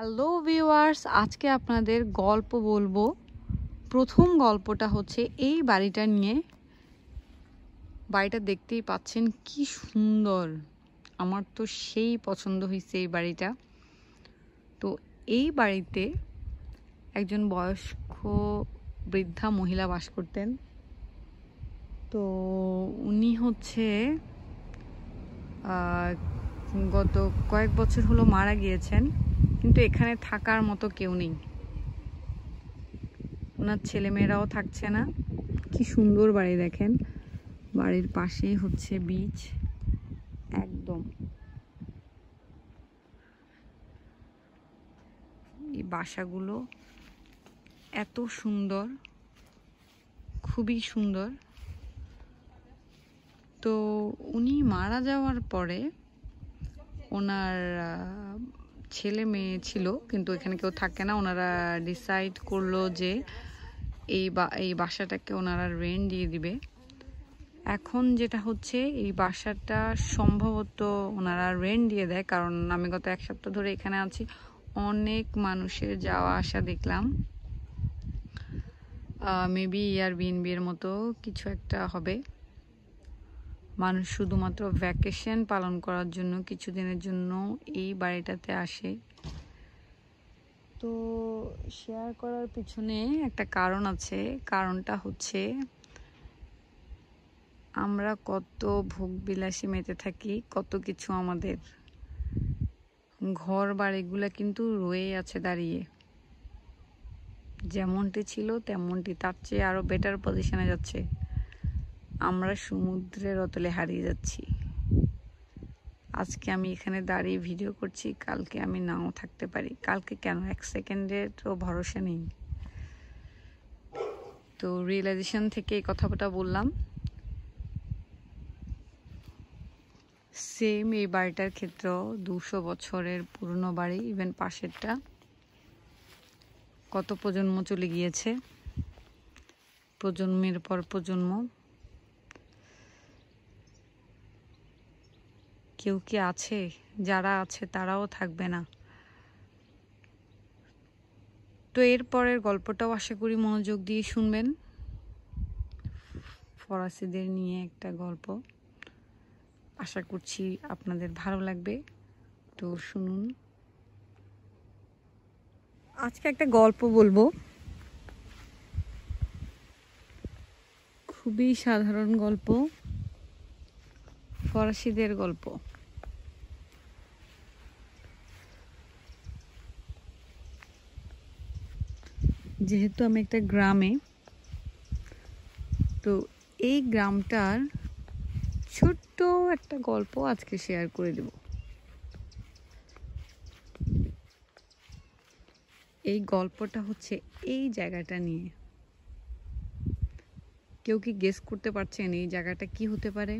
Hello viewers আজকে আপনাদের গল্প বলব। প্রথম গল্পটা হচ্ছে এই বাড়িটা নিয়ে। বাড়িটা দেখতেই পাচ্ছেন কি সুন্দর। আমার তো সেই পছন্দ হয়েছে এই বাড়িটা। তো এই বাড়িতে একজন বয়স্ক বৃদ্ধা মহিলা বাস করতেন। তো উনি হচ্ছে গত কয়েক বছর হলো মারা গিয়েছেন। কিন্তু এখানে থাকার মতো কেউ নেই। ওনার ছেলেমেয়েরাও থাকছে না। কি সুন্দর বাড়ি দেখেন। বাড়ির পাশেই হচ্ছে বিচ একদম। এই বাসাগুলো এত সুন্দর। খুবই সুন্দর। তো উনি মারা যাওয়ার পরে ওনার ছেলে মেয়ে ছিল, কিন্তু এখানে কেউ থাকে না। ওনারা ডিসাইড করল যে এই বা, এই বাসাটাকে ওনারা রেন্ট দিয়ে দিবে। এখন যেটা হচ্ছে, এই বাসাটা সম্ভবত ওনারা রেন্ট দিয়ে দেয়, কারণ আমি গত এক সপ্তাহ ধরে এখানে আছি। অনেক মানুষের যাওয়া আসা দেখলাম। মেবি ইয়ার বিএনবির মতো কিছু একটা হবে। মানুষ শুধুমাত্র ভ্যাকেশন পালন করার জন্য কিছুদিনের জন্য এই বাড়িটাতে আসে। তো শেয়ার করার পিছনে একটা কারণ আছে। কারণটা হচ্ছে, আমরা কত ভোগ বিলাসী মেতে থাকি, কত কিছু আমাদের ঘর বাড়িগুলা কিন্তু রয়ে আছে দাঁড়িয়ে। যেমনটি ছিল, তেমনটি তার চেয়ে আরও বেটার পজিশনে যাচ্ছে। আমরা সমুদ্রের অতলে হারিয়ে যাচ্ছি। আজকে আমি এখানে দাঁড়িয়ে ভিডিও করছি, কালকে আমি নাও থাকতে পারি। কালকে কেন? এক সেকেন্ডের তো ভরসা নেই। তো রিয়েলাইজেশন থেকে এই কথাটা বললাম। সেম এই বাড়িটার ক্ষেত্রেও দুশো বছরের পুরনো বাড়ি ইভেন পাশেরটা। কত প্রজন্ম চলে গিয়েছে? প্রজন্মের পর প্রজন্ম। কেউ কি আছে? যারা আছে তারাও থাকবে না। তো এরপরের গল্পটাও আশা করি মনোযোগ দিয়ে শুনবেন। ফরাসিদের নিয়ে একটা গল্প। আশা করছি আপনাদের ভালো লাগবে। তো শুনুন। আজকে একটা গল্প বলব। খুবই সাধারণ গল্প। ফরাসিদের গল্প। যেহেতু আমি একটা গ্রামে, তো এই গ্রামটার ছোট্ট একটা গল্প আজকে শেয়ার করে দেব। এই গল্পটা হচ্ছে এই জায়গাটা নিয়ে। কেউ কি গেস করতে পারছেন এই জায়গাটা কি হতে পারে?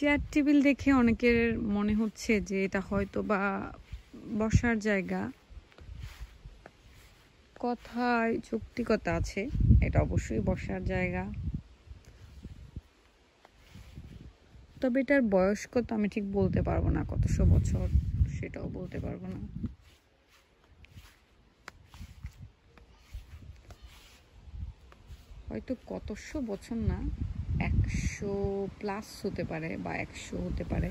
চেয়ার টেবিল দেখে অনেকের মনে হচ্ছে যে এটা হয়তো বা বসার জায়গা। কথায় যৌক্তিকতা আছে, এটা অবশ্যই বসার জায়গা। তবে এটার বয়স কত আমি ঠিক বলতে পারব না কতশো বছর সেটাও বলতে পারব না। হয়তো কতশো বছর না। একশো প্লাস হতে পারে বা একশো হতে পারে।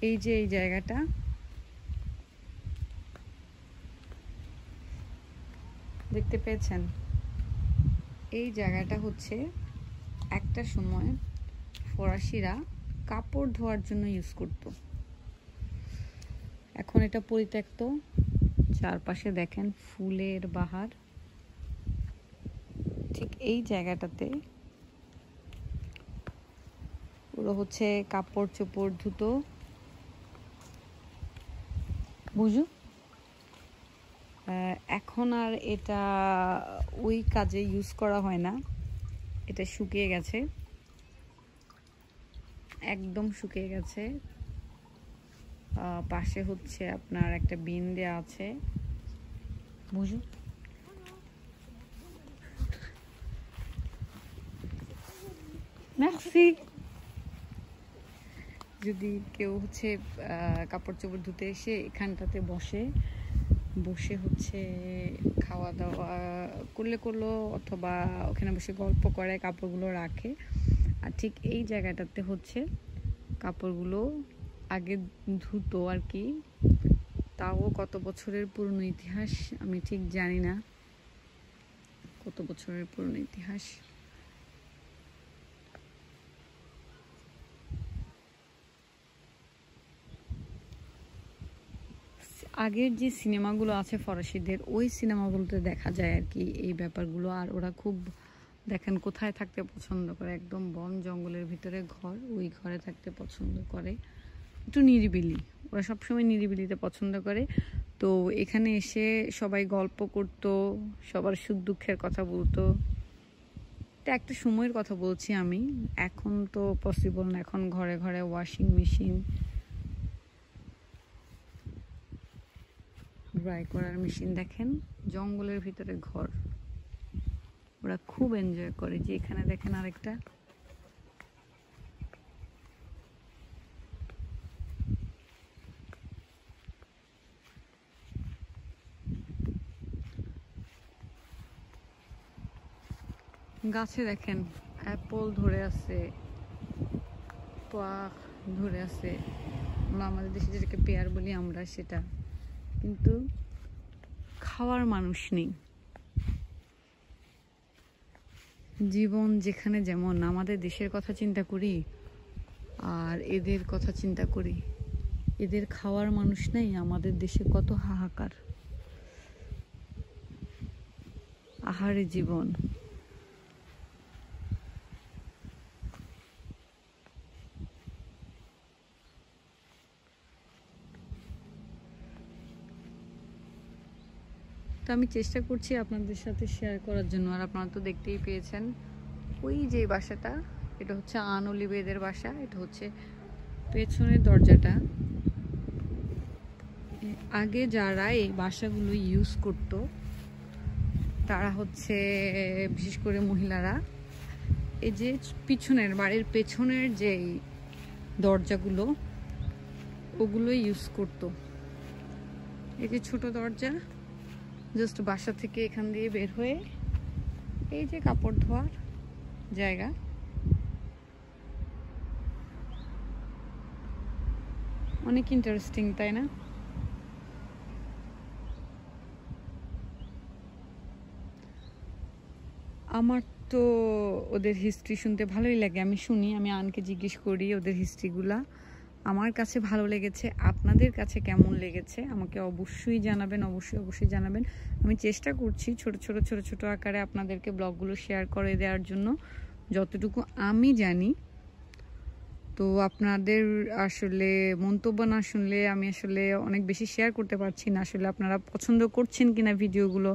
এই যে এই জায়গাটা। দেখতে পেয়েছেন? এই জায়গাটা হচ্ছে একটা সময় ফরাসিরা কাপড় ধোয়ার জন্য ইউজ করত। এখন এটা পরিত্যক্ত। চারপাশে দেখেন ফুলের বাহার। ঠিক এই জায়গাটাতে। পুরো হচ্ছে কাপড় চোপড় ধুতো। বুঝু? এখন আর এটা ওই কাজে ইউজ করা হয় না। এটা শুকিয়ে গেছে। একদম শুকিয়ে গেছে। পাশে হচ্ছে আপনার একটা বিন দেওয়া আছে। বুঝু? Merci. যদি কেউ হচ্ছে কাপড় চোপড় ধুতে এসে এখানটাতে বসে বসে হচ্ছে খাওয়া দাওয়া করলে করল অথবা ওখানে বসে গল্প করে, কাপড়গুলো রাখে। আর ঠিক এই জায়গাটাতে হচ্ছে কাপড়গুলো আগে ধুতো আর কি। তাও কত বছরের পুরনো ইতিহাস আমি ঠিক জানি না। কত বছরের পুরনো ইতিহাস? আগের যে সিনেমাগুলো আছে ফরাসিদের, ওই সিনেমাগুলোতে দেখা যায় আর কি এই ব্যাপারগুলো। আর ওরা খুব দেখেন কোথায় থাকতে পছন্দ করে, একদম বন জঙ্গলের ভিতরে ঘর, ওই ঘরে থাকতে পছন্দ করে। একটু নিরিবিলি, ওরা সবসময় নিরিবিলিতে পছন্দ করে। তো এখানে এসে সবাই গল্প করতো, সবার সুখ দুঃখের কথা বলতো। এটা একটা সময়ের কথা বলছি আমি। এখন তো পসিবল না, এখন ঘরে ঘরে ওয়াশিং মেশিন ড্রাই করার মেশিন দেখেন। জঙ্গলের ভিতরে ঘর। ওরা খুব এনজয় করে। যে এখানে দেখেন আরেকটা। গাছে দেখেন অ্যাপল ধরে আছে পাক ধরে আছে। আমাদের দেশে যেটাকে পেয়ার বলি আমরা, সেটা। কিন্তু খাওয়ার মানুষ নেই। জীবন যেখানে যেমন, আমাদের দেশের কথা চিন্তা করি আর এদের কথা চিন্তা করি। এদের খাওয়ার মানুষ নেই, আমাদের দেশে কত হাহাকার। আহারে জীবন। তো আমি চেষ্টা করছি আপনাদের সাথে শেয়ার করার জন্য, আর আপনারা তো দেখতেই পেয়েছেন। ওই যে বাসাটা, এটা হচ্ছে আন অলিবেদের বাসা, এটা হচ্ছে পেছনের দরজাটা। আগে যারা এই বাসাগুলো ইউজ করত, তারা হচ্ছে, বিশেষ করে মহিলারা, এই যে পিছনের, বাড়ির পেছনের যে দরজাগুলো ওগুলো ইউজ করতো। এই যে ছোট দরজা জাস্ট বাসা থেকে এখান দিয়ে বের হয়ে এই যে কাপড় ধোয়ার জায়গা। অনেক ইন্টারেস্টিং তাই না? আমার তো ওদের হিস্ট্রি শুনতে ভালোই লাগে। আমি শুনি, আমি আনকে জিজ্ঞেস করি ওদের হিস্ট্রিগুলা আমার কাছে ভালো লেগেছে, আপনাদের কাছে কেমন লেগেছে, আমাকে অবশ্যই জানাবেন, অবশ্যই অবশ্যই জানাবেন। আমি চেষ্টা করছি ছোট ছোট ছোট ছোট আকারে আপনাদেরকে ব্লগগুলো শেয়ার করে দেওয়ার জন্য। যতটুকু আমি জানি, তো আপনাদের আসলে মন্তব্য না শুনলে আমি আসলে অনেক বেশি শেয়ার করতে পারছি না। আসলে আপনারা পছন্দ করছেন কিনা ভিডিওগুলো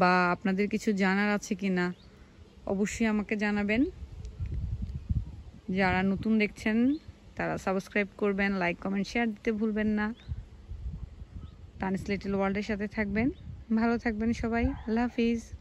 বা আপনাদের কিছু জানার আছে কিনা, অবশ্যই আমাকে জানাবেন। যারা নতুন দেখছেন তারা সাবস্ক্রাইব করবেন লাইক কমেন্ট শেয়ার দিতে ভুলবেন না। তানিস লিটল ওয়ার্ল্ডের সাথে থাকবেন। ভালো থাকবেন সবাই। আল্লাহ হাফিজ।